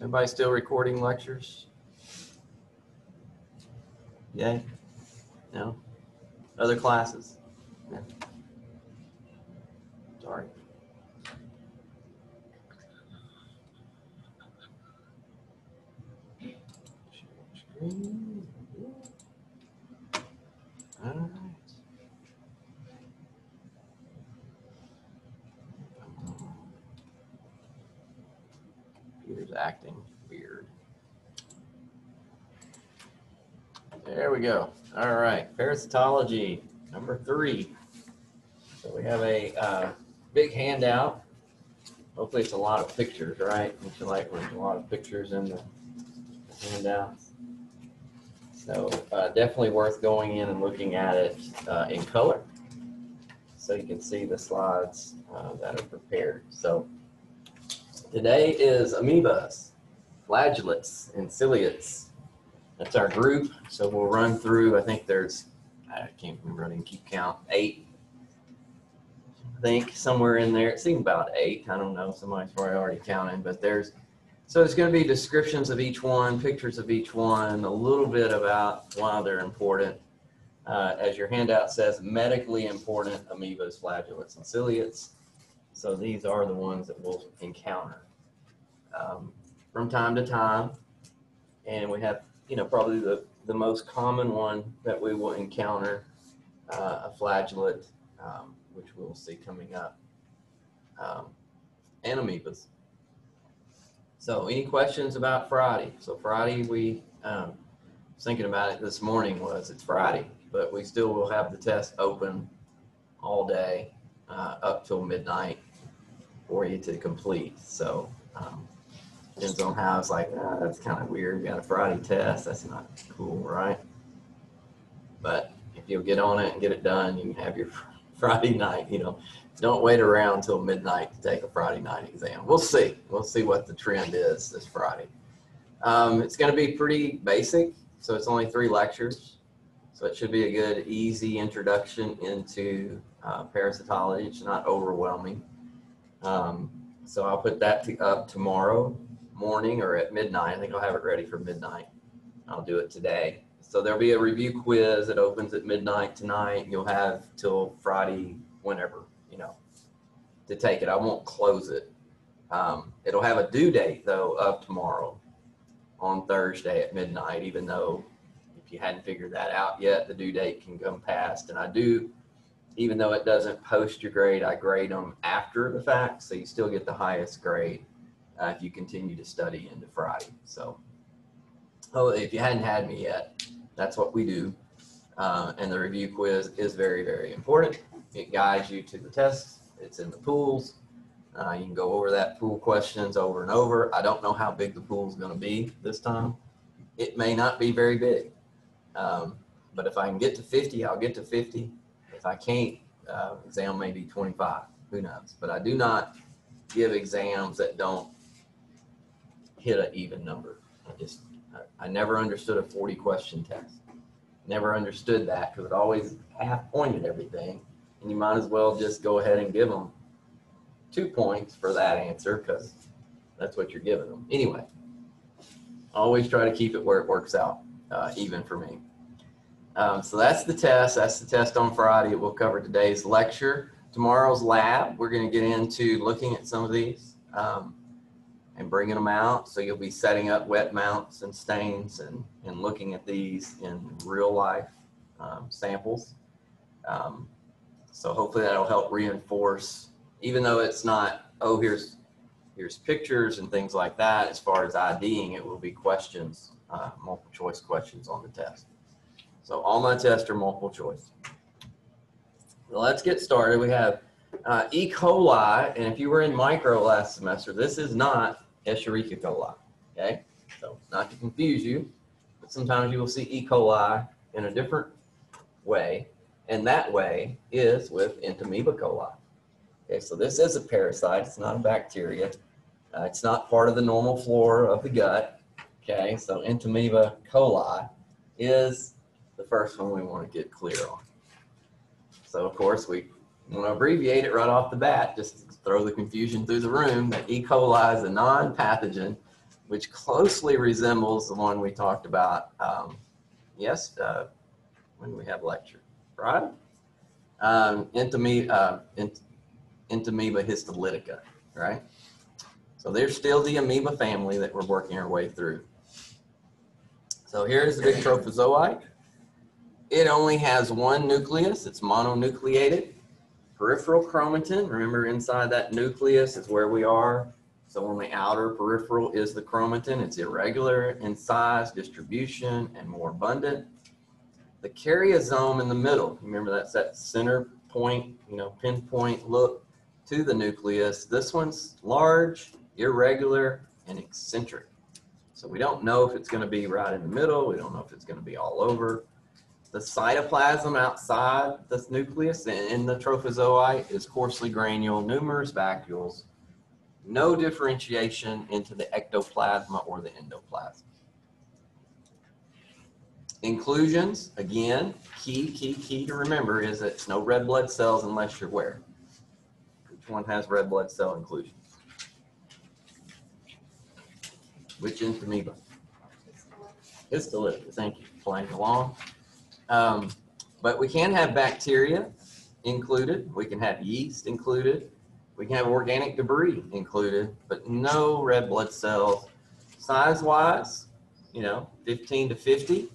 Everybody still recording lectures? Yay? No? Other classes? No. Sorry right. Computer's acting weird. There we go. All right, parasitology, number three. So we have a uh, big handout. Hopefully it's a lot of pictures, right? Don't you like a lot of pictures in the the handouts? So uh, definitely worth going in and looking at it uh, in color. So you can see the slides uh, that are prepared. So today is amoebas, flagellates, and ciliates. That's our group. So we'll run through, I think there's, I can't remember, I didn't keep count, eight. I think somewhere in there, it seemed about eight. I don't know, somebody's probably already counting, but there's, so it's going to be descriptions of each one, pictures of each one, a little bit about why they're important. Uh, as your handout says, medically important amoebas, flagellates, and ciliates. So these are the ones that we'll encounter um, from time to time. And we have, you know, probably the, the most common one that we will encounter, uh, a flagellate, um, which we'll see coming up, um, and amoebas. So any questions about Friday? So Friday, we, um, was thinking about it this morning was it's Friday, but we still will have the test open all day, uh, up till midnight for you to complete. So, um, depends on how it's like, ah, that's kind of weird. We got a Friday test. That's not cool, right? But if you'll get on it and get it done, you can have your Friday night, you know, don't wait around until midnight to take a Friday night exam. We'll see. We'll see what the trend is this Friday. Um, it's going to be pretty basic. So it's only three lectures. So it should be a good, easy introduction into uh, parasitology. It's not overwhelming. Um, so I'll put that to, up tomorrow morning or at midnight. I think I'll have it ready for midnight. I'll do it today. So there'll be a review quiz that opens at midnight tonight. You'll have till Friday, whenever, you know, to take it. I won't close it. Um, it'll have a due date though of tomorrow on Thursday at midnight, even though if you hadn't figured that out yet, the due date can come past. And I do, even though it doesn't post your grade, I grade them after the fact. So you still get the highest grade uh, if you continue to study into Friday. So, oh, if you hadn't had me yet, that's what we do. Uh, and the review quiz is very, very important. It guides you to the test. It's in the pools. Uh, you can go over that pool questions over and over. I don't know how big the pool is going to be this time. It may not be very big. Um, but if I can get to 50, I'll get to 50. If I can't, uh, exam may be 25. Who knows? But I do not give exams that don't hit an even number. I just, I, never understood a 40 question test. Never understood that because it always half pointed everything. And you might as well just go ahead and give them two points for that answer because that's what you're giving them. Anyway, always try to keep it where it works out, uh, even for me. Um, so that's the test. That's the test on Friday. We'll cover today's lecture. Tomorrow's lab, we're going to get into looking at some of these um, and bringing them out. So you'll be setting up wet mounts and stains and, and looking at these in real life um, samples. Um, so hopefully that'll help reinforce, even though it's not, oh, here's here's pictures and things like that. As far as IDing, it will be questions, uh, multiple choice questions on the test. So all my tests are multiple choice. Let's get started. We have uh, E. coli, and if you were in micro last semester, this is not Escherichia coli. Okay, so not to confuse you, but sometimes you will see E. coli in a different way, and that way is with Entamoeba coli. Okay, so this is a parasite. It's not a bacteria. Uh, it's not part of the normal flora of the gut. Okay, so Entamoeba coli is the first one we want to get clear on. So of course we want to abbreviate it right off the bat, just to throw the confusion through the room that E. coli is a non-pathogen which closely resembles the one we talked about. Um, yes, uh, when we have lecture, right? Um, Entame- uh, ent- Entamoeba histolytica, right? So there's still the amoeba family that we're working our way through. So here's the big trophozoite. It only has one nucleus. It's mononucleated. Peripheral chromatin, remember inside that nucleus is where we are. So on the outer peripheral is the chromatin. It's irregular in size, distribution, and more abundant. The karyosome in the middle, remember that's that center point, you know, pinpoint look to the nucleus. This one's large, irregular, and eccentric. So we don't know if it's going to be right in the middle. We don't know if it's going to be all over. The cytoplasm outside the nucleus and in the trophozoite is coarsely granule, numerous vacuoles, no differentiation into the ectoplasma or the endoplasm. Inclusions, again, key, key, key to remember is that it's no red blood cells unless you're where? Which one has red blood cell inclusion? Which amoeba? Histolytica, thank you, playing along. Um, but we can have bacteria included, we can have yeast included, we can have organic debris included, but no red blood cells. Size wise, you know, 15 to 50.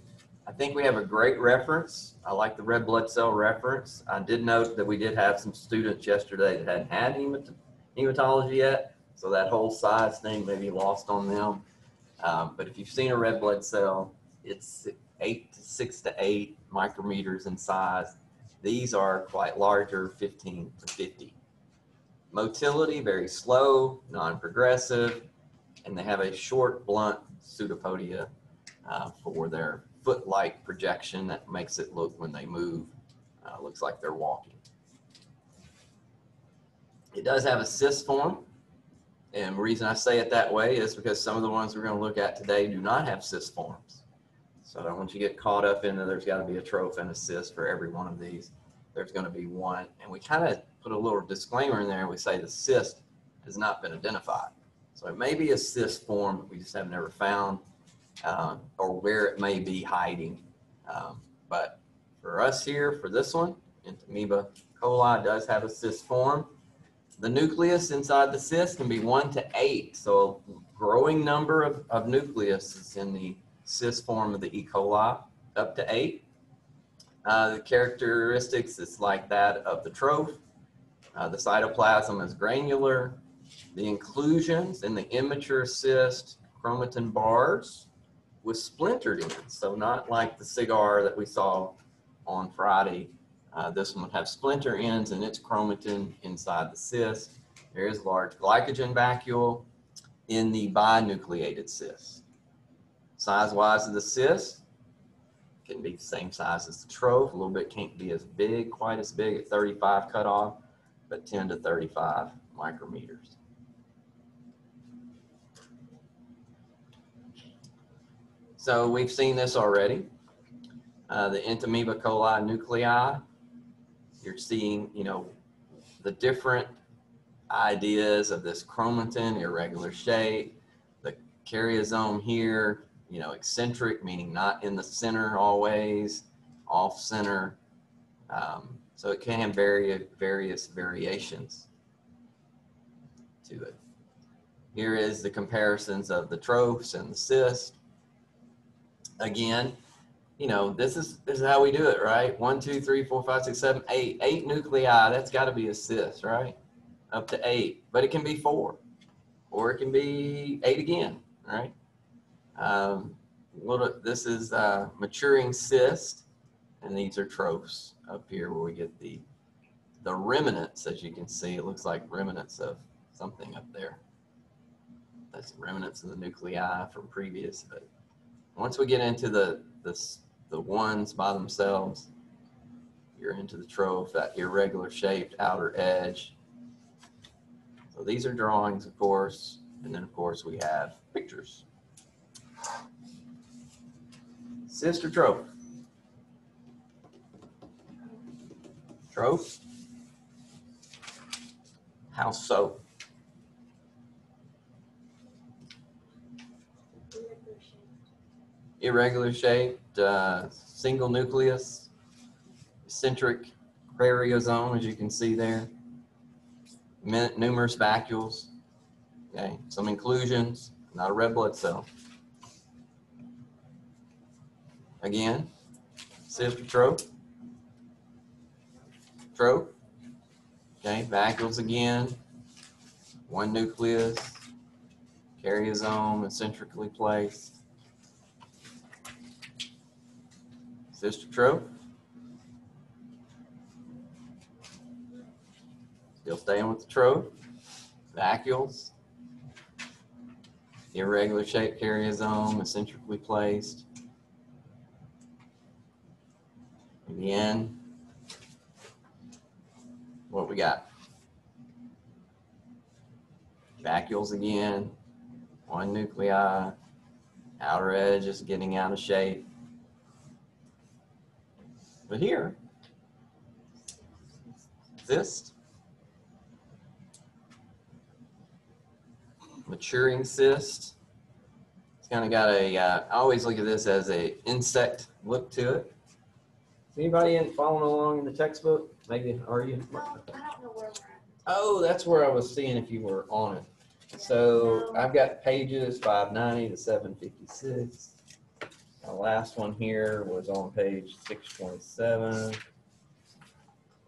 I think we have a great reference. I like the red blood cell reference. I did note that we did have some students yesterday that hadn't had hemat- hematology yet, so that whole size thing may be lost on them. Um, but if you've seen a red blood cell, it's eight to six to eight micrometers in size. These are quite larger, 15 to 50. Motility, very slow, non-progressive, and they have a short, blunt pseudopodia uh, for their foot-like projection that makes it look when they move, uh, looks like they're walking. It does have a cyst form, and the reason I say it that way is because some of the ones we're going to look at today do not have cyst forms. So I don't want you to get caught up in that there's got to be a troph and a cyst for every one of these. There's going to be one. And we kind of put a little disclaimer in there. We say the cyst has not been identified. So it may be a cyst form, that we just have never found um, or where it may be hiding. Um, but for us here, for this one, Entamoeba coli does have a cyst form. The nucleus inside the cyst can be one to eight. So a growing number of, of nucleus is in the cyst form of the E. coli, up to eight. Uh, the characteristics is like that of the troph. Uh, the cytoplasm is granular. The inclusions in the immature cyst, chromatin bars with splintered ends. So not like the cigar that we saw on Friday. Uh, this one would have splinter ends and its chromatin inside the cyst. There is large glycogen vacuole in the binucleated cyst. Size-wise of the cyst, can be the same size as the troph. A little bit can't be as big, quite as big at 35 cutoff, but 10 to 35 micrometers. So we've seen this already. Uh, the Entamoeba coli nuclei. You're seeing, you know, the different ideas of this chromatin, irregular shape, the karyosome here, you know, eccentric, meaning not in the center always, off center. Um, so it can have various, various variations to it. Here is the comparisons of the trophs and the cyst. Again, you know, this is this is how we do it, right? One, two, three, four, five, six, seven, eight. Eight nuclei, that's got to be a cyst, right? Up to eight, but it can be four, or it can be eight again, right? Um, little, this is uh, maturing cyst, and these are trophs up here where we get the the remnants, as you can see. It looks like remnants of something up there. That's remnants of the nuclei from previous, but once we get into the the, the ones by themselves, you're into the troph, that irregular shaped outer edge. So these are drawings, of course, and then of course we have pictures. Sister troph. Troph. How so? irregular shaped, uh, single nucleus, eccentric karyosome, as you can see there. Numerous vacuoles, okay, some inclusions, not a red blood cell. Again, cyst trope. Trope. Okay, vacuoles again. One nucleus. Karyosome eccentrically placed. Cystotrope. Still staying with the trope. Vacuoles. Irregular shaped karyosome eccentrically placed. Again. What we got? Vacuoles again. One nuclei. Outer edge is getting out of shape. But here, cyst, maturing cyst. It's kind of got a. Uh, I always look at this as a insect look to it. Is anybody in following along in the textbook? Maybe are you? No, I don't know where we're at. Oh, that's where I was seeing if you were on it. So I've got pages five ninety to seven fifty-six. My last one here was on page six twenty-seven. I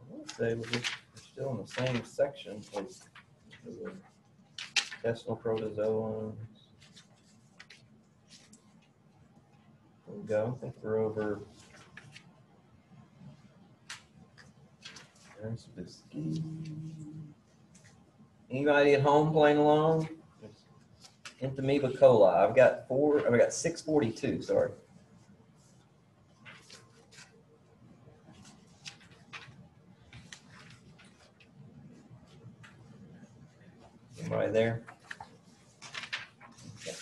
want to say we're just- we're still in the same section. with the Intestinal protozoans. There we go. I think we're over. There's this. Anybody at home playing along? Entamoeba coli. I've got four, I've got six forty-two, sorry. Anybody there? Okay.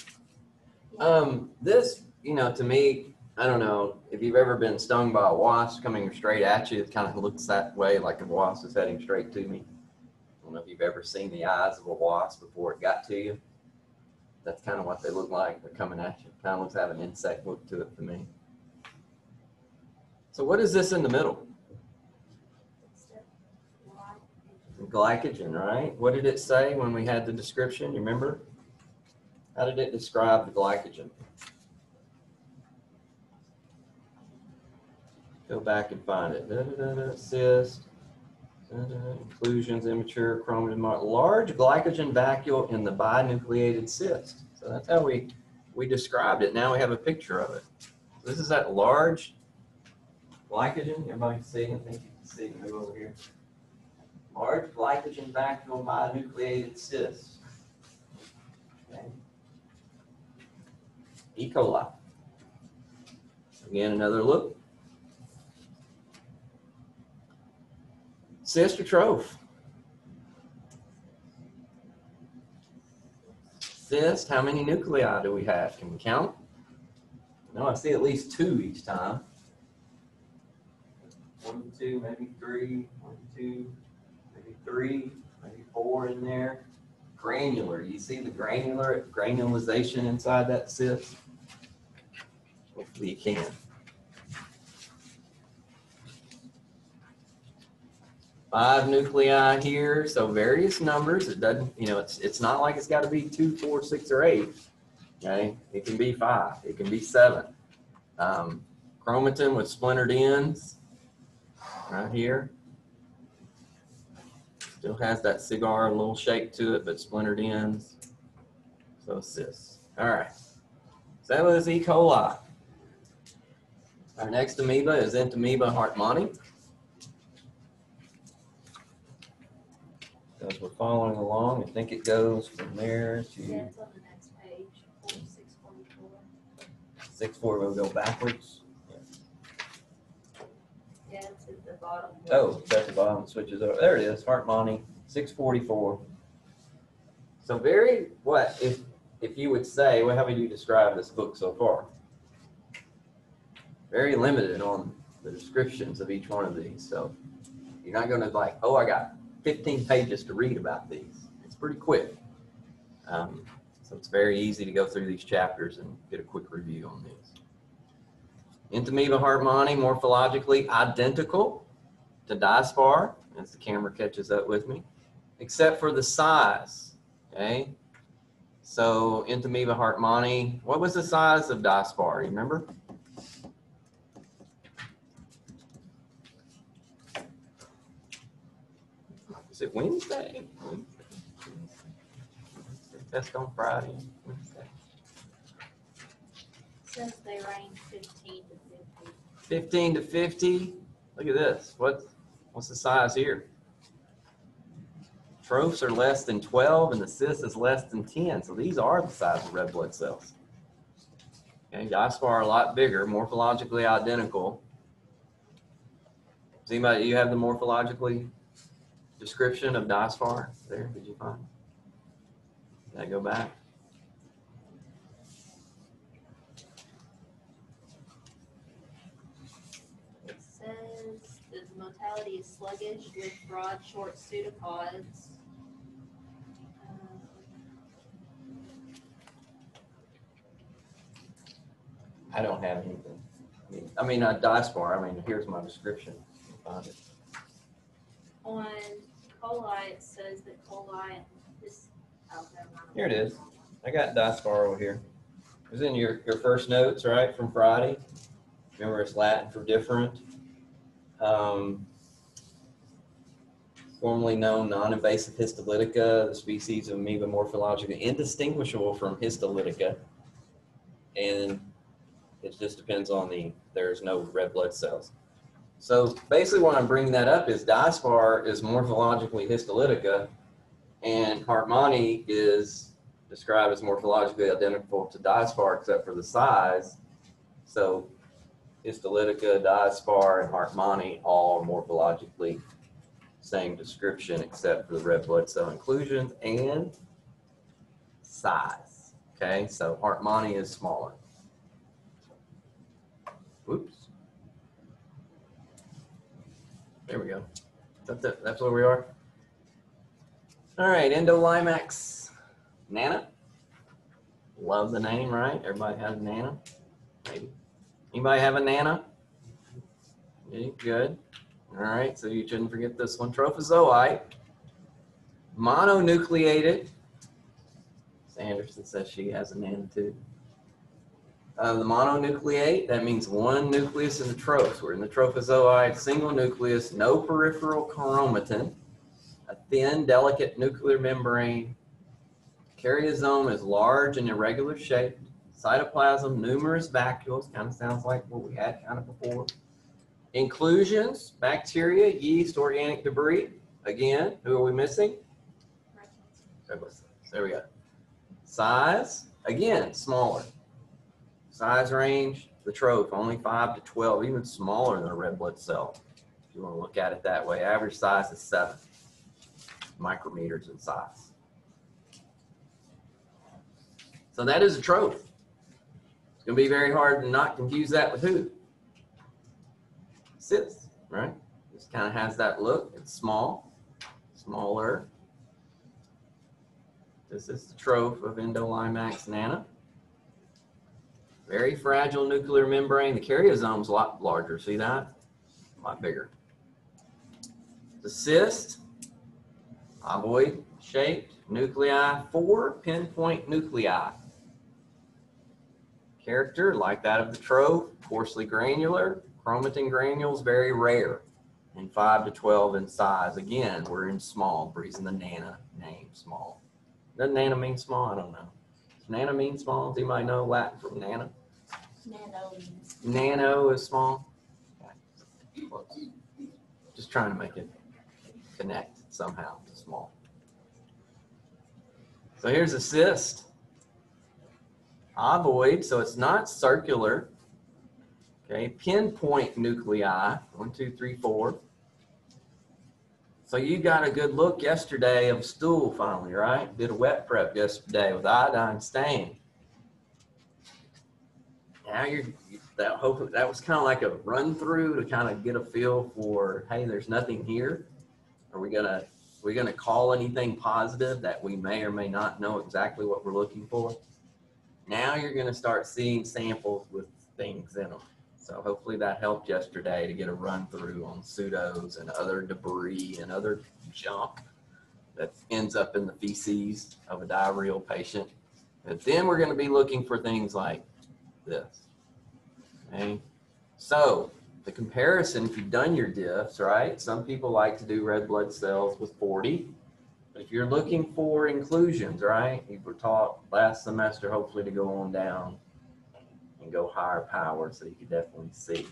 Um, this, you know, to me, I don't know, if you've ever been stung by a wasp coming straight at you, it kind of looks that way, like a wasp is heading straight to me. I don't know if you've ever seen the eyes of a wasp before it got to you. That's kind of what they look like. They're coming at you. Kind of looks have an insect look to it to me. So what is this in the middle? Glycogen, right? What did it say when we had the description? You remember? How did it describe the glycogen? Go back and find it. Da, da, da, cyst. Inclusions, immature chromatin large glycogen vacuole in the binucleated cyst. So that's how we, we described it. Now we have a picture of it. This is that large glycogen. Everybody see? I think you can see. It move over here. Large glycogen vacuole binucleated cyst. Okay. E. coli. Again, another look. Cystotroph. Cyst, how many nuclei do we have? Can we count? No, I see at least two each time. One, two, maybe three, one, two, maybe three, maybe four in there. Granular, you see the granular, granulization inside that cyst? Hopefully you can. Five nuclei here, so various numbers. It doesn't, you know, it's, it's not like it's got to be two, four, six, or eight. Okay, it can be five, it can be seven. Um, chromatin with splintered ends, right here. Still has that cigar little shape to it, but splintered ends. So cysts. All right. So that was E. coli. Our next amoeba is Entamoeba hartmanni. As we're following along, I think it goes from there to it's on the next page, forty-six, forty-four. six four, we'll go backwards. Yeah, it's at the bottom. Oh, it's at the bottom, switches over. There it is, Hartmanni, six forty-four. So very, what, if, if you would say, well, how would you describe this book so far? Very limited on the descriptions of each one of these, so you're not gonna like, oh, I got fifteen pages to read about these. It's pretty quick. Um, so it's very easy to go through these chapters and get a quick review on these. Entamoeba hartmanni morphologically identical to dispar, as the camera catches up with me, except for the size. Okay. So Entamoeba hartmanni, what was the size of dispar? You remember? Is it Wednesday? Test on Friday. Wednesday. Says they range fifteen to fifty. 15 to 50. Look at this. What, what's the size here? Trophs are less than 12 and the cyst is less than 10. So these are the size of red blood cells. Okay, dispar are a lot bigger, morphologically identical. Does anybody, you have the morphologically description of dispar there? Did you find? Did I go back? It says the motility is sluggish with broad, short pseudopods. I don't have anything. I mean, I mean, uh, I mean, here's my description. Find it. On coli, it says that coli is, never mind. Here it is. I got dispar here. It was in your, your first notes, right, from Friday. Remember, it's Latin for different. Um, formerly known non-invasive histolytica, the species of amoeba morphologically indistinguishable from histolytica. And it just depends on the, there's no red blood cells. So basically what I'm bringing that up is dispar is morphologically histolytica and Hartmanni is described as morphologically identical to dispar except for the size. So histolytica, dispar, and Hartmanni all are morphologically same description except for the red blood cell inclusions and size. Okay, so Hartmanni is smaller. There we go. That's it. That's where we are. All right, Endolimax Nana. Love the name, right? Everybody has Nana? Maybe. Anybody have a Nana? Yeah, good. All right, so you shouldn't forget this one. Trophozoite. Mononucleated. Sanderson says she has a Nana too. Uh, the mononucleate, that means one nucleus in the troph. We're in the trophozoite, single nucleus, no peripheral chromatin a thin, delicate nuclear membrane. Karyosome is large and irregular shaped. Cytoplasm, numerous vacuoles, kind of sounds like what we had kind of before. Inclusions, bacteria, yeast, organic debris. Again, who are we missing? There we go. Size, again, smaller. Size range, the troph, only five to 12, even smaller than a red blood cell. If you want to look at it that way, average size is seven micrometers in size. So that is a troph. It's going to be very hard to not confuse that with who? Cyst, right? This kind of has that look. It's small, smaller. This is the troph of Endolimax nana. Very fragile nuclear membrane. The karyosome's a lot larger. See that? A lot bigger. The cyst, ovoid shaped nuclei, four pinpoint nuclei. Character like that of the troph, coarsely granular, chromatin granules very rare, and 5 to 12 in size. Again, we're in small, using the nana name, small. Doesn't nana mean small? I don't know. Does nana mean small? Does anybody know Latin from nana? Nano. Nano is small. Close. Just trying to make it connect somehow to small. So here's a cyst. Ovoid, so it's not circular. Okay, pinpoint nuclei, one, two, three, four. So you got a good look yesterday of stool finally, right? Did a wet prep yesterday with iodine stain. Now you're that hope that was kind of like a run through to kind of get a feel for hey, there's nothing here. Are we gonna we gonna call anything positive that we may or may not know exactly what we're looking for? Now you're gonna start seeing samples with things in them. So hopefully that helped yesterday to get a run through on pseudos and other debris and other junk that ends up in the feces of a diarrheal patient. But then we're going to be looking for things like this. Okay. So the comparison, if you've done your diffs, right? Some people like to do red blood cells with 40. But if you're looking for inclusions, right? You were taught last semester, hopefully, to go on down and go higher power so you can definitely see.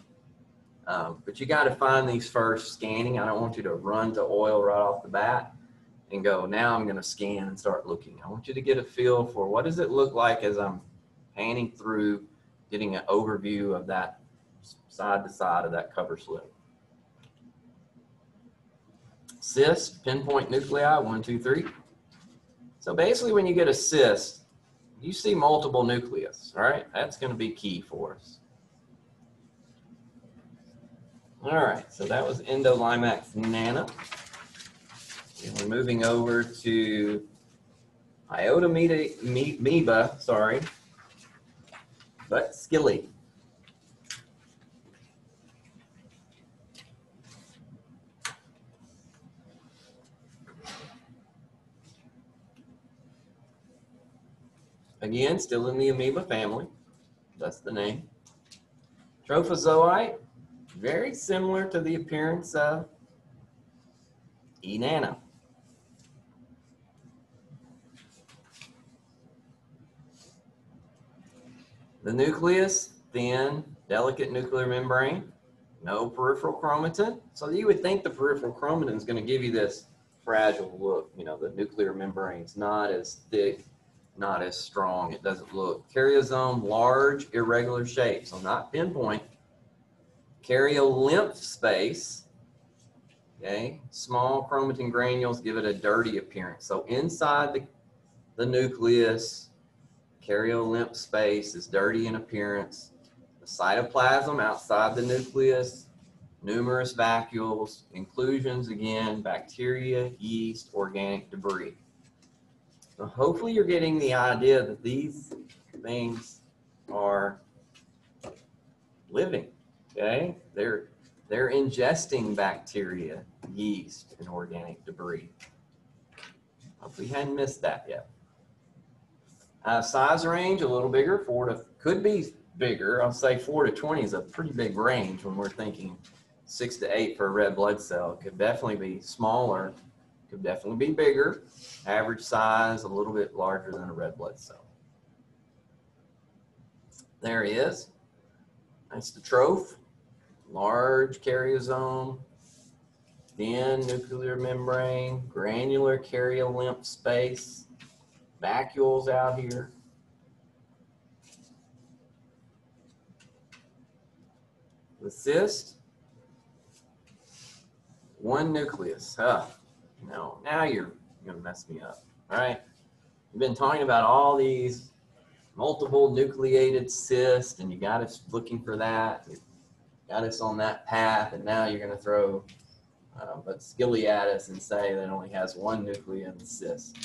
Um, but you got to find these first scanning. I don't want you to run to oil right off the bat and go, now I'm going to scan and start looking. I want you to get a feel for what does it look like as I'm panning through, getting an overview of that side to side of that cover slip. Cyst, pinpoint nuclei, one, two, three. So basically when you get a cyst, you see multiple nucleus, all right? That's gonna be key for us. All right, so that was Endolimax nana. And we're moving over to Iodamoeba, sorry, butschlii. Again, still in the amoeba family. That's the name. Trophozoite, very similar to the appearance of E. The nucleus, thin, delicate nuclear membrane, no peripheral chromatin. So you would think the peripheral chromatin is going to give you this fragile look. You know, the nuclear membrane's not as thick, not as strong. It doesn't look. Karyosome, large, irregular shape. So not pinpoint. Karyolymph space. Okay, small chromatin granules give it a dirty appearance. So inside the, the nucleus, karyolymph space is dirty in appearance. The cytoplasm outside the nucleus, numerous vacuoles, inclusions again, bacteria, yeast, organic debris. So hopefully you're getting the idea that these things are living, okay? They're, they're ingesting bacteria, yeast, and organic debris. Hope we hadn't missed that yet. Uh, size range, a little bigger, four to, could be bigger. I'll say four to 20 is a pretty big range when we're thinking six to eight for a red blood cell. Could definitely be smaller, could definitely be bigger. Average size, a little bit larger than a red blood cell. There he is. That's the troph. Large karyosome, thin nuclear membrane, granular karyolymph space, vacuoles out here. The cyst, one nucleus. Huh. No, now you're gonna mess me up. All right. We've been talking about all these multiple nucleated cysts, and you got us looking for that. You got us on that path, and now you're gonna throw uh, but us and say that only has one nucleus cyst.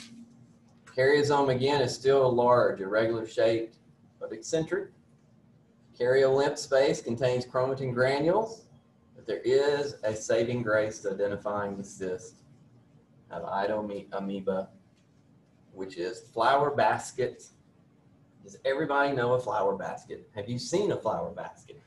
Karyosome again is still a large, irregular shaped, but eccentric. Karyolymph space contains chromatin granules, but there is a saving grace to identifying the cyst of Iodamoeba, which is flower basket. Does everybody know a flower basket? Have you seen a flower basket?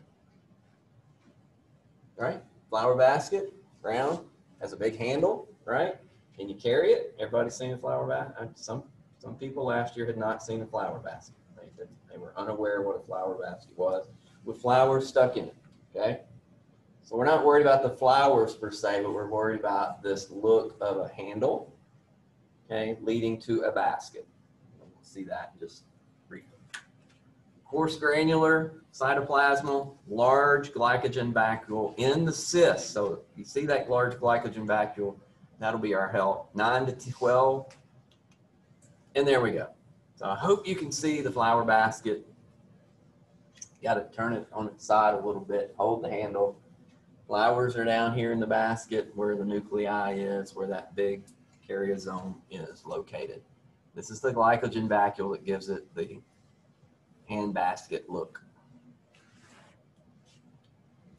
Right? Flower basket, round, has a big handle, right? Can you carry it? Everybody's seen a flower basket? Uh, some some people last year had not seen a flower basket. They, they were unaware what a flower basket was with flowers stuck in it. Okay. So we're not worried about the flowers per se, but we're worried about this look of a handle, okay, leading to a basket. We'll see that just briefly. Coarse granular, cytoplasmal, large glycogen vacuole in the cyst. So you see that large glycogen vacuole, that'll be our help. 9 to 12 and there we go. So I hope you can see the flower basket. Got to turn it on its side a little bit, hold the handle. Flowers are down here in the basket where the nuclei is, where that big karyosome is located. This is the glycogen vacuole that gives it the hand basket look.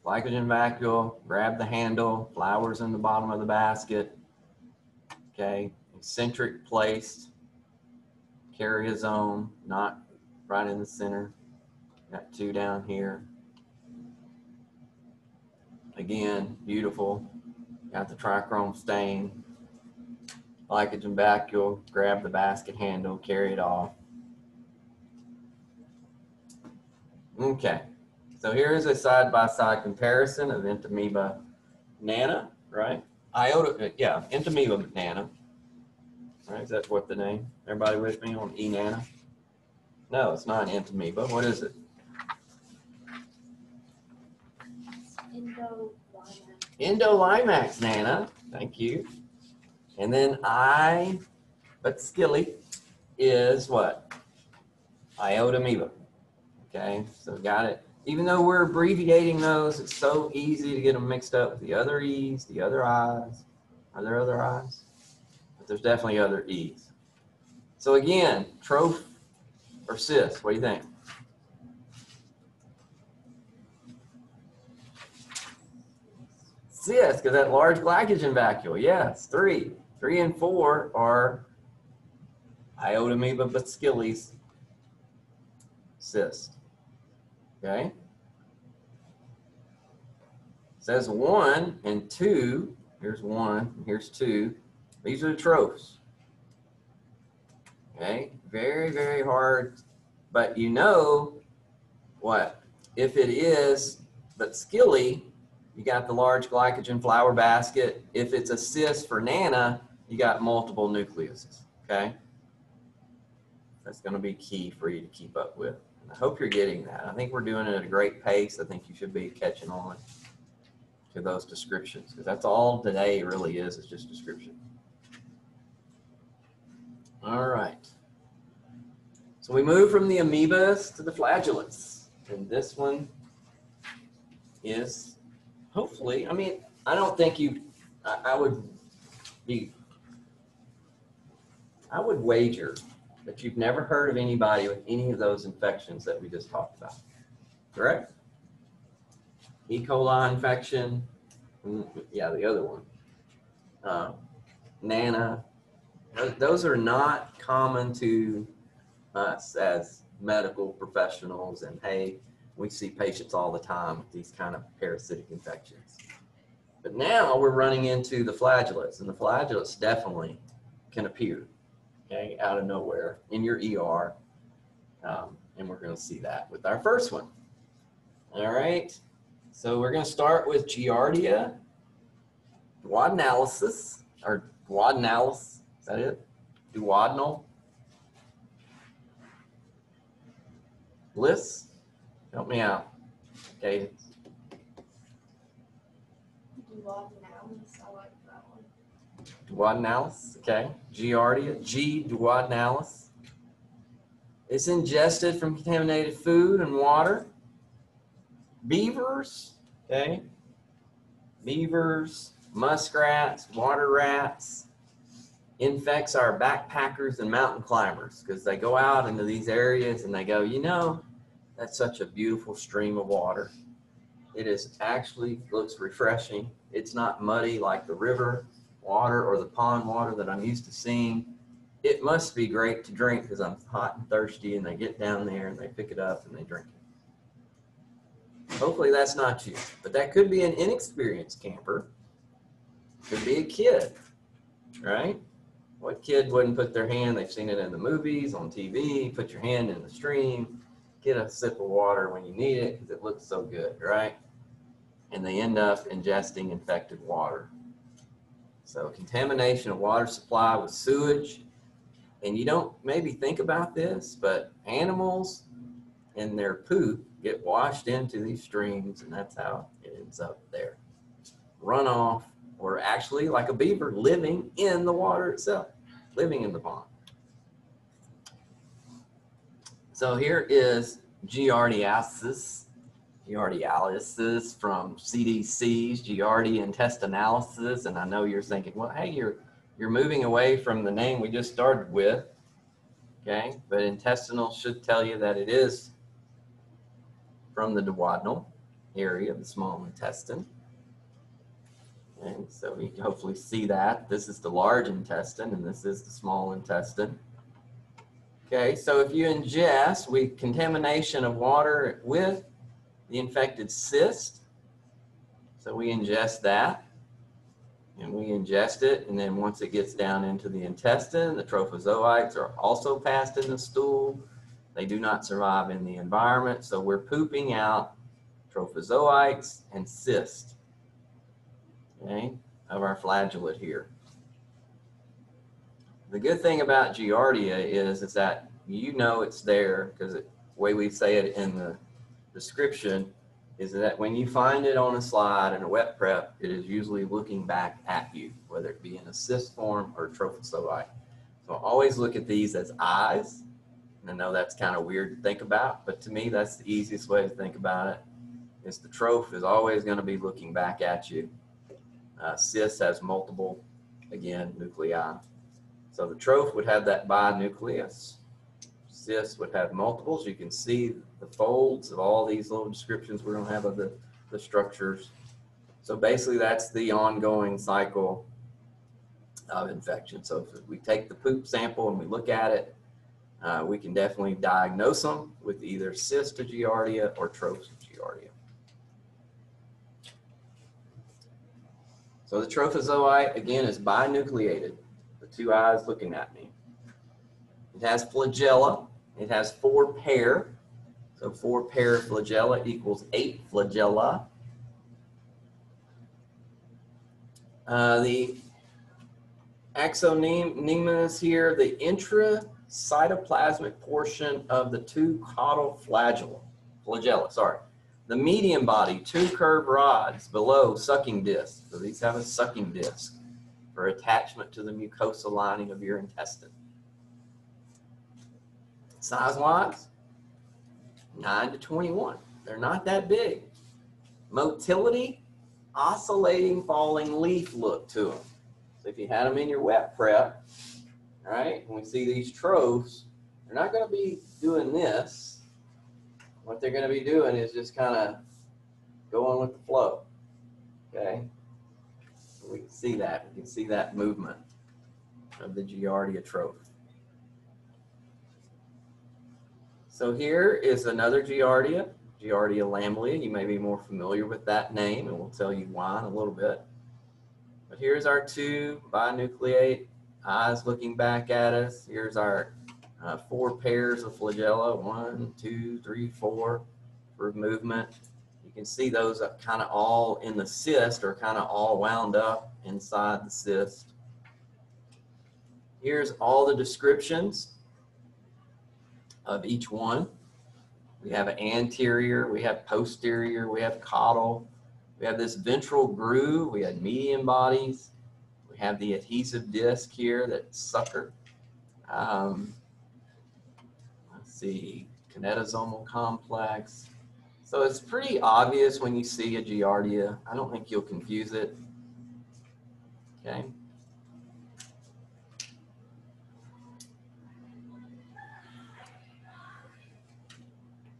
glycogen vacuole, grab the handle, flowers in the bottom of the basket. Okay, eccentric placed, karyosome, not right in the center. Got two down here. Again, beautiful. Got the trichrome stain. Glycogen vacuole, grab the basket handle, carry it off. Okay, so here's a side-by-side comparison of Entamoeba nana, right? Iota, uh, yeah, Entamoeba nana. Right, is that what the name? Everybody with me on E nana? No, it's not an Entamoeba. What is it? Indo Endolimax nana. Thank you. And then I, butschlii is what? Iodamoeba. Okay, so got it. Even though we're abbreviating those, it's so easy to get them mixed up with the other E's, the other I's. Are there other I's? But there's definitely other E's. So again, troph or cis, what do you think? Cis, because that large glycogen vacuole. Yes, three. Three and four are Iodamoeba bacillus cyst. Okay? Says one and two. Here's one, here's two. These are the trophs. Okay? Very, very hard. But you know what? If it is, butschlii, you got the large glycogen flower basket. If it's a cis for Nana, you got multiple nucleuses. Okay? That's going to be key for you to keep up with. I hope you're getting that. I think we're doing it at a great pace. I think you should be catching on to those descriptions because that's all today really is, is just description. All right. So we move from the amoebas to the flagellates. And this one is hopefully, I mean, I don't think you, I, I would be, I would wager that you've never heard of anybody with any of those infections that we just talked about. Correct? E. coli infection, mm, yeah, the other one. Uh, Nana, Those- are not common to us as medical professionals. And hey, we see patients all the time with these kind of parasitic infections. But now we're running into the flagellates, and the flagellates definitely can appear, okay, out of nowhere in your ER. Um, and we're going to see that with our first one. All right. So we're going to start with Giardia duodenalysis, or duodenalis. Is that it? Duodenal. Bliss, help me out. Okay, duodenalis, I like that one. duodenalis, okay. Giardia, G duodenalis. It's ingested from contaminated food and water. Beavers, okay. Beavers, muskrats, water rats. Infects our backpackers and mountain climbers because they go out into these areas and they go, you know, that's such a beautiful stream of water. It is actually looks refreshing. It's not muddy like the river water or the pond water that I'm used to seeing. It must be great to drink because I'm hot and thirsty and they get down there and they pick it up and they drink it. Hopefully that's not you, but that could be an inexperienced camper. Could be a kid, right? What kid wouldn't put their hand, they've seen it in the movies, on TV, put your hand in the stream, get a sip of water when you need it because it looks so good, right? And they end up ingesting infected water. So contamination of water supply with sewage. And you don't maybe think about this, but animals and their poop get washed into these streams and that's how it ends up there. Runoff or actually like a beaver living in the water itself, living in the pond. So here is Giardiasis, Giardialysis from CDC's Giardia intestinalysis. And I know you're thinking, well, hey, you're you're moving away from the name we just started with. Okay, but intestinal should tell you that it is from the duodenal. area of the small intestine. So can hopefully see that. This is the large intestine and this is the small intestine. Okay, so if you ingest with contamination of water with the infected cyst, so we ingest that and we ingest it. And then once it gets down into the intestine, the trophozoites are also passed in the stool. They do not survive in the environment. So we're pooping out trophozoites and cyst, okay, of our flagellate here. The good thing about Giardia is, is that you know it's there because the way we say it in the description is that when you find it on a slide in a wet prep, it is usually looking back at you, whether it be in a cyst form or trophozoite. So always look at these as eyes. And I know that's kind of weird to think about, but to me, that's the easiest way to think about it. Is the troph is always going to be looking back at you. Uh, cyst has multiple, again, nuclei. So the troph would have that binucleus. Cyst would have multiples. You can see the folds of all these little descriptions we're going to have of the, the structures. So basically, that's the ongoing cycle of infection. So if we take the poop sample and we look at it, uh, we can definitely diagnose them with either cyst Giardia or troph Giardia. So the trophozoite, again, is binucleated. The two eyes looking at me. It has flagella. It has four pair. So four pair flagella equals eight flagella. Uh, the axonemes here, the intracytoplasmic portion of the two caudal flagella, flagella, sorry. The median body, two curved rods below sucking disc. So these have a sucking disc for attachment to the mucosal lining of your intestine. Size wise, 9 to 21. They're not that big. Motility, oscillating falling leaf look to them. So if you had them in your wet prep, all right, when we see these trophs, they're not going to be doing this. What they're going to be doing is just kind of going with the flow. Okay. We can see that. We can see that movement of the Giardia troph. So here is another Giardia, Giardia lamblia. You may be more familiar with that name, and we'll tell you why in a little bit. But here's our two binucleate eyes looking back at us. Here's our uh, four pairs of flagella, one, two, three, four, for movement. You can see those kind of all in the cyst or kind of all wound up inside the cyst. Here's all the descriptions of each one. We have an anterior, we have posterior, we have caudal, we have this ventral groove, we have median bodies, we have the adhesive disc here, that sucker. Um, see, kinetosomal complex. So it's pretty obvious when you see a Giardia. I don't think you'll confuse it. Okay.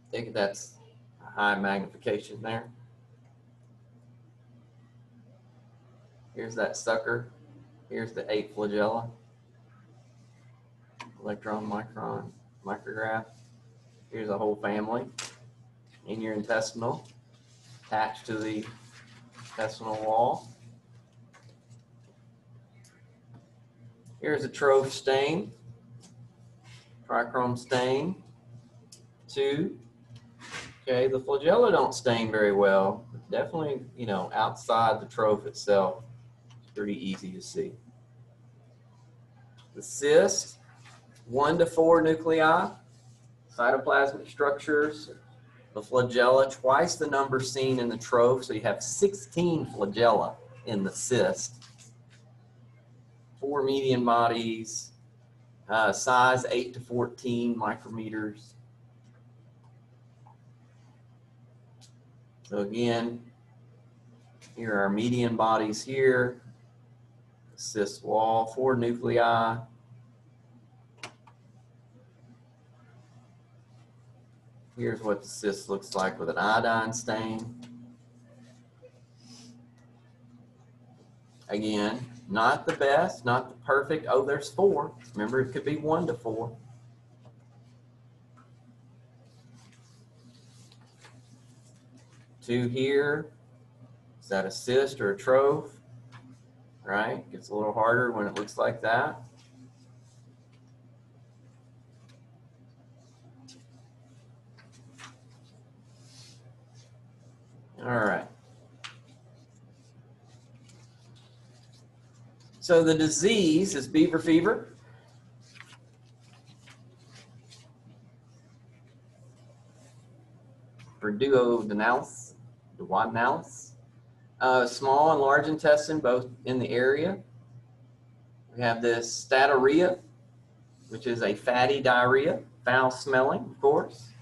I think that's high magnification there. Here's that sucker. Here's the eight flagella. Electron micron micrograph. Here's a whole family in your intestinal, attached to the intestinal wall. Here's a troph stain, trichrome stain, two. Okay, the flagella don't stain very well. Definitely, you know, outside the troph itself, it's pretty easy to see. The cyst, one to four nuclei, cytoplasmic structures, the flagella, twice the number seen in the troph, so you have 16 flagella in the cyst. Four median bodies, uh, size 8 to 14 micrometers. So again, here are median bodies here, cyst wall, four nuclei, Here's what the cyst looks like with an iodine stain. Again, not the best, not the perfect. Oh, there's four. Remember, it could be one to four. Two here. Is that a cyst or a troph? Right? Gets a little harder when it looks like that. All right. So the disease is beaver fever. For duodenalis, duodenalis. Uh, small and large intestine, both in the area. We have this steatorrhea, which is a fatty diarrhea, foul smelling, of course.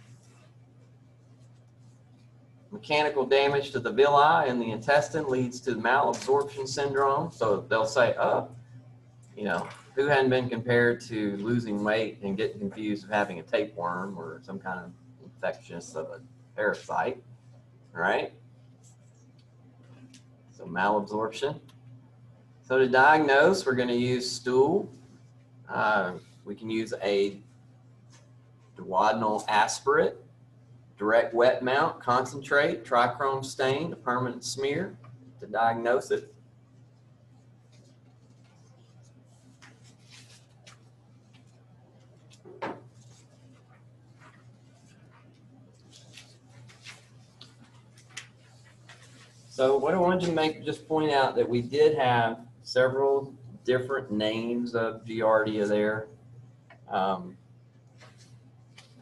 Mechanical damage to the villi and the intestine leads to malabsorption syndrome. So they'll say, oh, you know, who hadn't been compared to losing weight and getting confused of having a tapeworm or some kind of infectious of a parasite, right? So malabsorption. So to diagnose, we're going to use stool. Uh, we can use a duodenal aspirate, direct wet mount, concentrate, trichrome stain, a permanent smear to diagnose it. So what I wanted to make, just point out that we did have several different names of Giardia there. Um,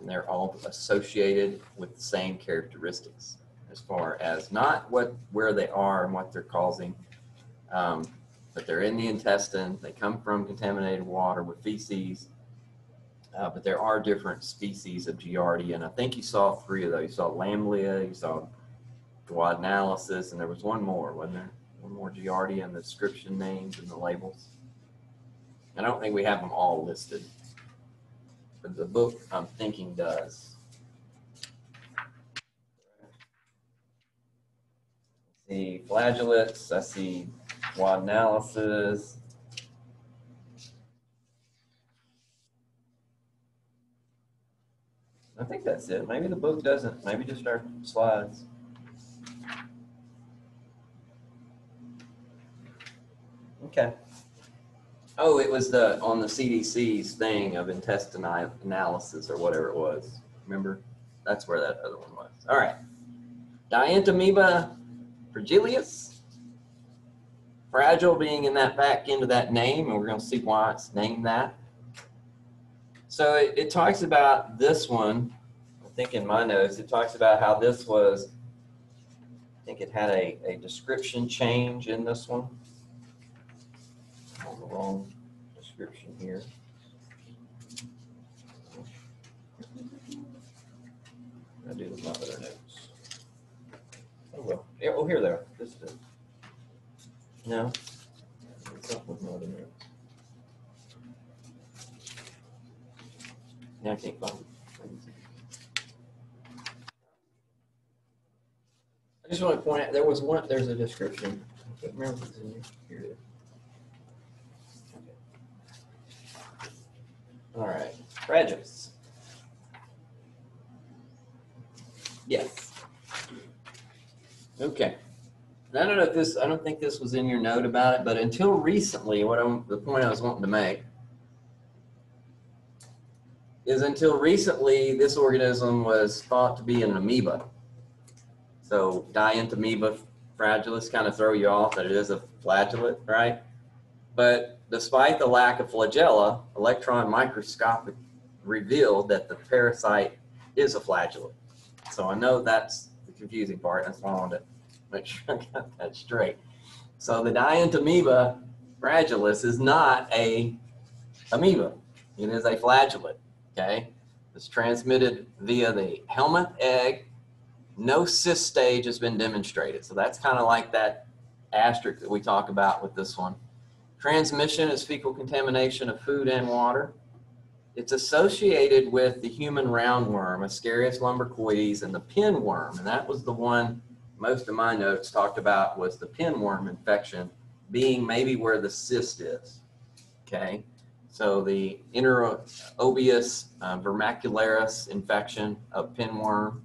and they're all associated with the same characteristics as far as not what, where they are and what they're causing. Um, but they're in the intestine, they come from contaminated water with feces. Uh, but there are different species of Giardia, and I think you saw three of those. You saw Lamblia, you saw duodenalis, and there was one more, wasn't there? One more Giardia in the description names and the labels. I don't think we have them all listed, but the book I'm thinking does. I see flagellates, I see analysis. I think that's it. Maybe the book doesn't, maybe just our slides. Okay. Oh, it was the, on the CDC's thing of intestinalis or whatever it was. Remember? That's where that other one was. All right. Dientamoeba fragilis. Fragile being in that back end of that name, and we're going to see why it's named that. So it, it talks about this one. I think in my notes, it talks about how this was, I think it had a, a description change in this one wrong description here. I do my other notes. Oh, well, yeah, oh, here they are. This is it. No. It's up with my other notes. Now I can't find. I just want to point out, there was one, there's a description. I can't remember if it's in here. Here it is. All right, Regis. Yes. Okay. I don't know if this, I don't think this was in your note about it, but until recently, what I'm, the point I was wanting to make is until recently, this organism was thought to be an amoeba. So Dientamoeba fragilis kind of throw you off that it is a flagellate, right? But despite the lack of flagella, electron microscopic revealed that the parasite is a flagellate. So I know that's the confusing part. That's why I wanted to make sure I got that straight. So the Dientamoeba fragilis is not a amoeba. It is a flagellate. Okay, it's transmitted via the helminth egg. No cyst stage has been demonstrated. So that's kind of like that asterisk that we talk about with this one. Transmission is fecal contamination of food and water. It's associated with the human roundworm, Ascaris lumbricoides, and the pinworm. And that was the one most of my notes talked about was the pinworm infection being maybe where the cyst is. Okay, so the Enterobius uh, vermicularis infection of pinworm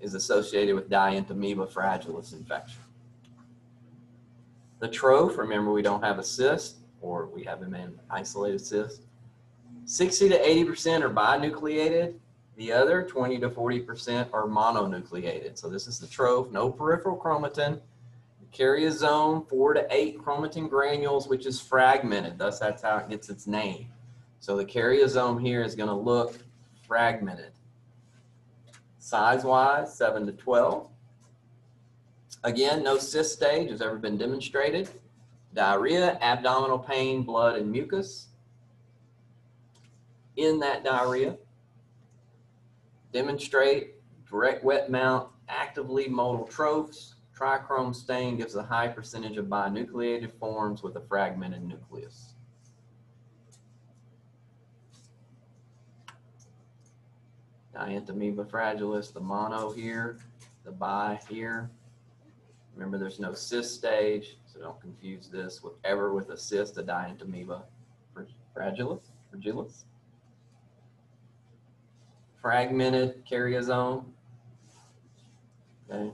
is associated with Dientamoeba fragilis infection. The troph, remember we don't have a cyst or we have an isolated cyst. 60 to 80% are binucleated. The other 20 to 40% are mononucleated. So this is the troph, no peripheral chromatin. Karyosome, four to eight chromatin granules, which is fragmented. Thus, that's how it gets its name. So the karyosome here is going to look fragmented. Size-wise, 7 to 12. Again, no cyst stage has ever been demonstrated. Diarrhea, abdominal pain, blood, and mucus. In that diarrhea, demonstrate direct wet mount, actively motile trophs. Trichrome stain gives a high percentage of binucleated forms with a fragmented nucleus. Dientamoeba fragilis, the mono here, the bi here. Remember, there's no cyst stage, so don't confuse this with ever with a cyst, a dientamoeba fragilis, fragilis. Fragmented karyosome. Okay.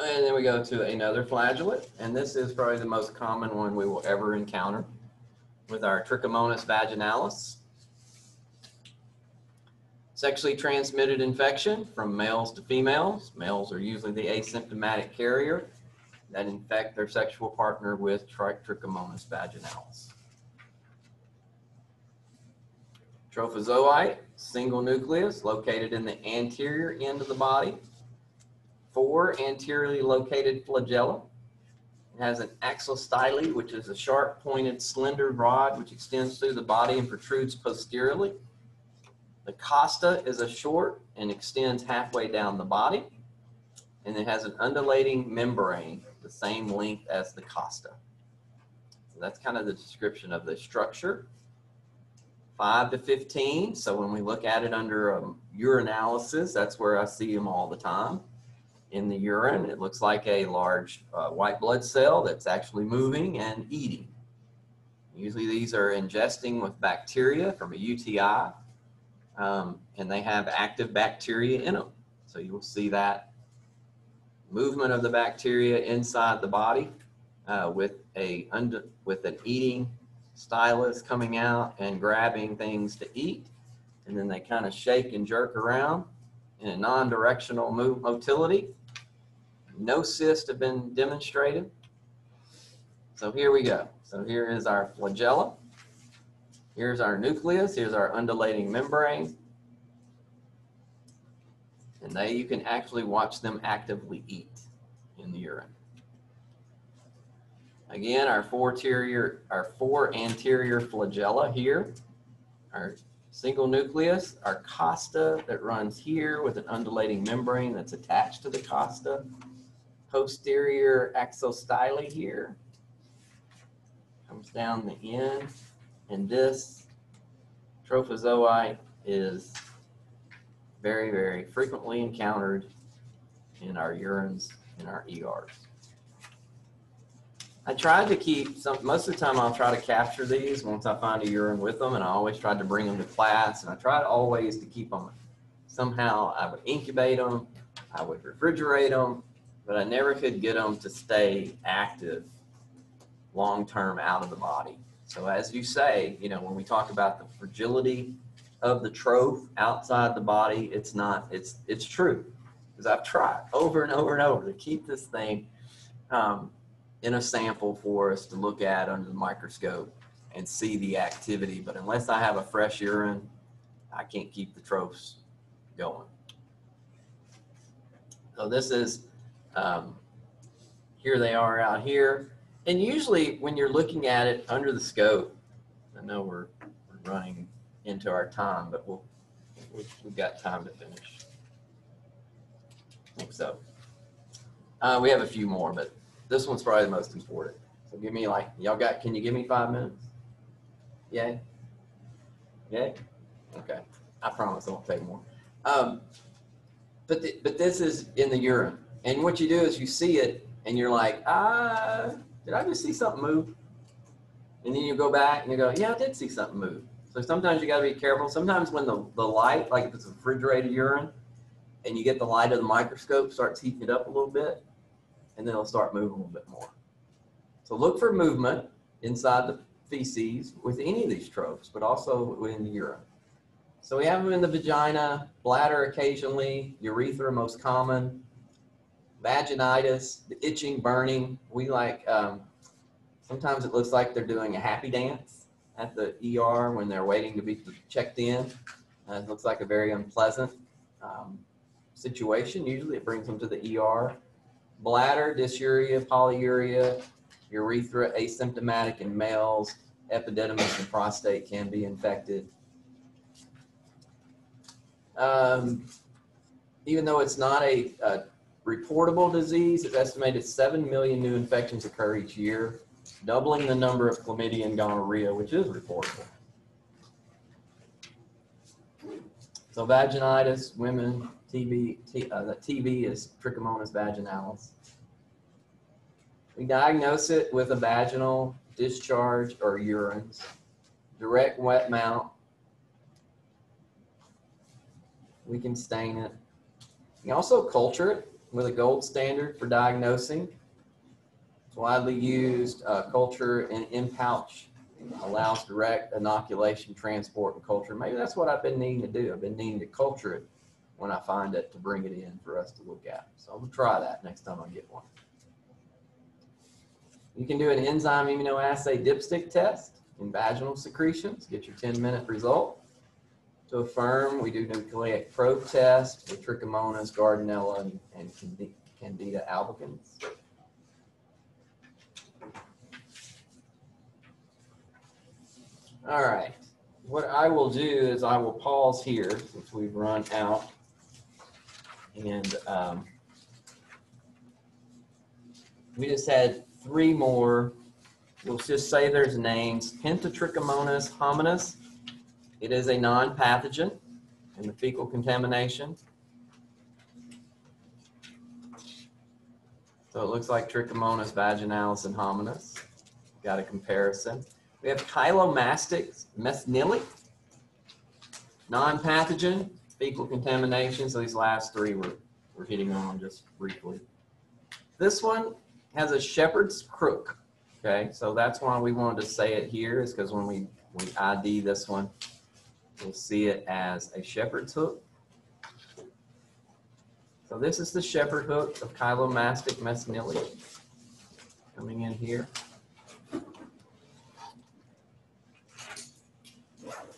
And then we go to another flagellate, and this is probably the most common one we will ever encounter with our Trichomonas vaginalis. Sexually transmitted infection from males to females. Males are usually the asymptomatic carrier that infect their sexual partner with Trichomonas vaginalis. Trophozoite, single nucleus located in the anterior end of the body. Four anteriorly located flagella. It has an axostyle, which is a sharp pointed slender rod which extends through the body and protrudes posteriorly. The costa is a short and extends halfway down the body. And it has an undulating membrane, the same length as the costa. So that's kind of the description of the structure. 5 to 15. So when we look at it under um, urinalysis, that's where I see them all the time. In the urine, it looks like a large uh, white blood cell that's actually moving and eating. Usually these are ingesting with bacteria from a UTI, um, and they have active bacteria in them. So you will see that movement of the bacteria inside the body uh, with a under, with an eating stylus coming out and grabbing things to eat. And then they kind of shake and jerk around in a non-directional motility. No cysts have been demonstrated. So here we go. So here is our flagella. Here's our nucleus. Here's our undulating membrane. And they, you can actually watch them actively eat in the urine. Again, our four anterior, our four anterior flagella here, our single nucleus, our costa that runs here with an undulating membrane that's attached to the costa, posterior axostyle here, comes down the end, and this trophozoite is very, very frequently encountered in our urines, in our ERs. I tried to keep some, most of the time I'll try to capture these once I find a urine with them and I always tried to bring them to class and I tried always to keep them. Somehow I would incubate them, I would refrigerate them, but I never could get them to stay active long-term out of the body. So as you say, you know, when we talk about the fragility of the troph outside the body, it's not, it's, it's true. Because I've tried over and over and over to keep this thing um, in a sample for us to look at under the microscope and see the activity. But unless I have a fresh urine, I can't keep the trophs going. So this is, um, here they are out here. And usually when you're looking at it under the scope, I know we're, we're running into our time, but we'll, we've, we've got time to finish. I think so. Uh, we have a few more, but this one's probably the most important. So give me like, y'all got, can you give me five minutes? Yay? Yay? Okay. I promise I won't take more. Um, but, but this is in the urine. And what you do is you see it and you're like, ah, did I just see something move? And then you go back and you go, yeah, I did see something move. So sometimes you got to be careful. Sometimes when the, the light, like if it's refrigerated urine, and you get the light of the microscope starts heating it up a little bit, and then it'll start moving a little bit more. So look for movement inside the feces with any of these trophs, but also within the urine. So we have them in the vagina, bladder occasionally, urethra most common, vaginitis, the itching, burning. We like, um, sometimes it looks like they're doing a happy dance at the ER when they're waiting to be checked in. Uh, it looks like a very unpleasant um, situation. Usually it brings them to the ER. Bladder, dysuria, polyuria, urethra, asymptomatic in males, epididymis and prostate can be infected. Um, even though it's not a, a reportable disease, it's estimated 7 million new infections occur each year, doubling the number of chlamydia and gonorrhea, which is reportable. So vaginitis, women, TV, T, uh, the TV is Trichomonas vaginalis. We diagnose it with a vaginal discharge or urines, direct wet mount. We can stain it. We also culture it with a gold standard for diagnosing. It's widely used uh, culture in InPouch allows direct inoculation, transport, and culture. Maybe that's what I've been needing to do. I've been needing to culture it when I find it to bring it in for us to look at. So I'm gonna try that next time I get one. You can do an enzyme immunoassay dipstick test in vaginal secretions, get your 10 minute result. To affirm, we do nucleic probe test with Trichomonas, Gardnerella, and- and Candi- Candida albicans. All right, what I will do is I will pause here since we've run out. And um, we just had three more. We'll just say there's names. Pentatrichomonas hominis. It is a non-pathogen in the fecal contamination. So it looks like Trichomonas vaginalis and hominis. Got a comparison. We have Chilomastix mesnili, non-pathogen, fecal contamination. So these last three we're, we're hitting on just briefly. This one has a shepherd's crook. Okay, so that's why we wanted to say it here is because when we, we ID this one, we'll see it as a shepherd's hook. So this is the shepherd hook of Chilomastix mesnili coming in here.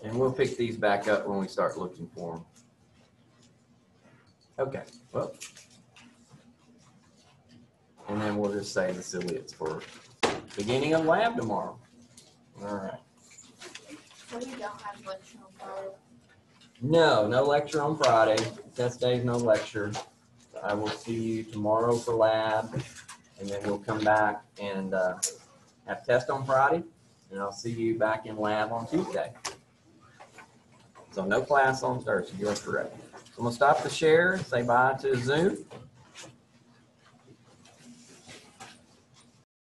And we'll pick these back up when we start looking for them. Okay, well. And then we'll just say the ciliates for beginning of lab tomorrow. All right. So we don't have. No, no lecture on Friday. Test days, no lecture. I will see you tomorrow for lab, and then we'll come back and uh, have test on Friday, and I'll see you back in lab on Tuesday. So no class on Thursday, you are correct. So I'm gonna stop the share, say bye to Zoom.